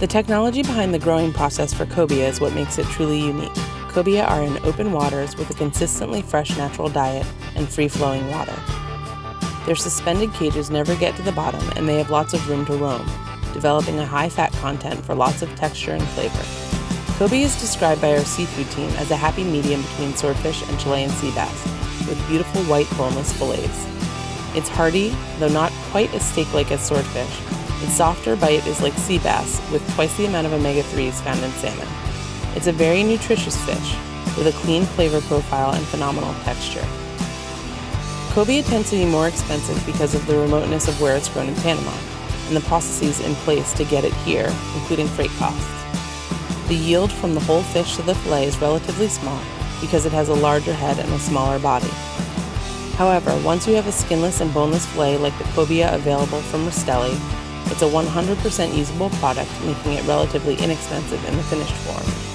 The technology behind the growing process for cobia is what makes it truly unique. Cobia are in open waters with a consistently fresh natural diet and free flowing water. Their suspended cages never get to the bottom and they have lots of room to roam, developing a high fat content for lots of texture and flavor. Cobia is described by our seafood team as a happy medium between swordfish and Chilean sea bass, with beautiful white boneless fillets. It's hearty, though not quite as steak like as swordfish. Its softer bite is like sea bass, with twice the amount of omega 3s found in salmon. It's a very nutritious fish, with a clean flavor profile and phenomenal texture. Cobia tends to be more expensive because of the remoteness of where it's grown in Panama and the processes in place to get it here, including freight costs. The yield from the whole fish to the fillet is relatively small because it has a larger head and a smaller body. However, once you have a skinless and boneless fillet like the cobia available from Rastelli, it's a 100% usable product, making it relatively inexpensive in the finished form.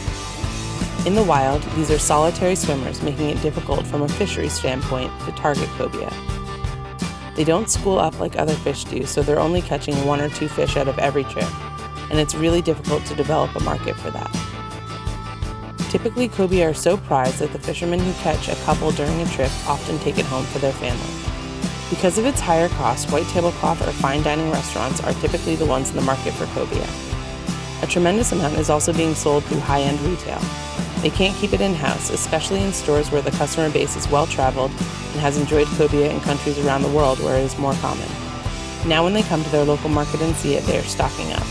In the wild, these are solitary swimmers, making it difficult from a fishery standpoint to target cobia. They don't school up like other fish do, so they're only catching one or two fish out of every trip, and it's really difficult to develop a market for that. Typically, cobia are so prized that the fishermen who catch a couple during a trip often take it home for their family. Because of its higher cost, white tablecloth or fine dining restaurants are typically the ones in the market for cobia. A tremendous amount is also being sold through high end retail. They can't keep it in house, especially in stores where the customer base is well traveled and has enjoyed cobia in countries around the world where it is more common. Now, when they come to their local market and see it, they are stocking up.